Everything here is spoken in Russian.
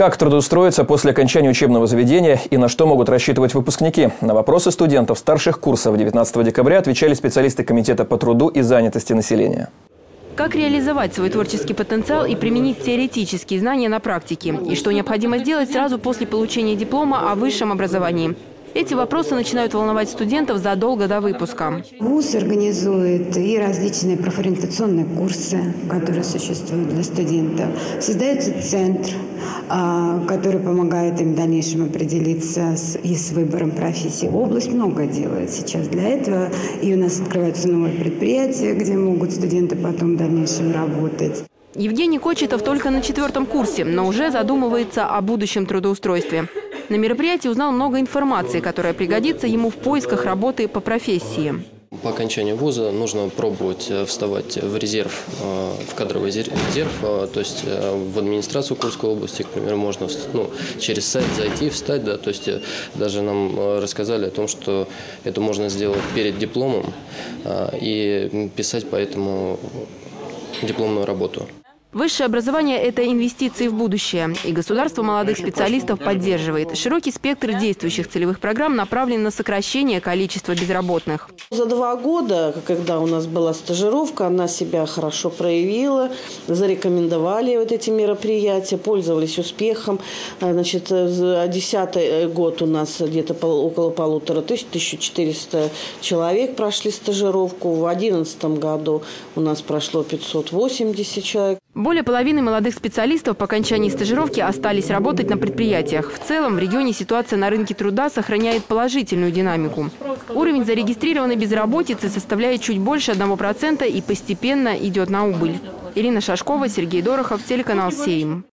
Как трудоустроиться после окончания учебного заведения и на что могут рассчитывать выпускники? На вопросы студентов старших курсов 19 декабря отвечали специалисты Комитета по труду и занятости населения. Как реализовать свой творческий потенциал и применить теоретические знания на практике? И что необходимо сделать сразу после получения диплома о высшем образовании? Эти вопросы начинают волновать студентов задолго до выпуска. ВУЗ организует и различные профориентационные курсы, которые существуют для студентов. Создается центр, а, который помогает им в дальнейшем определиться и с выбором профессии. Область много делает сейчас для этого. И у нас открываются новые предприятия, где могут студенты потом в дальнейшем работать. Евгений Кочетов только на четвертом курсе, но уже задумывается о будущем трудоустройстве. На мероприятии узнал много информации, которая пригодится ему в поисках работы по профессии. По окончанию вуза нужно пробовать э, вставать в резерв, э, в кадровый резерв, э, то есть в администрацию Курской области, к примеру, можно ну, через сайт зайти, встать, да, то есть даже нам рассказали о том, что это можно сделать перед дипломом и писать по этому дипломную работу. Высшее образование – это инвестиции в будущее. И государство молодых специалистов поддерживает. Широкий спектр действующих целевых программ направлен на сокращение количества безработных. За два года, когда у нас была стажировка, она себя хорошо проявила, зарекомендовали вот эти мероприятия, пользовались успехом. Значит, а десятый год у нас где-то около полутора тысяч, 1400 человек прошли стажировку. В одиннадцатом году у нас прошло 580 человек. Более половины молодых специалистов по окончании стажировки остались работать на предприятиях. В целом в регионе ситуация на рынке труда сохраняет положительную динамику. Уровень зарегистрированной безработицы составляет чуть больше 1% и постепенно идет на убыль. Ирина Шашкова, Сергей Дорохов, телеканал «Сейм».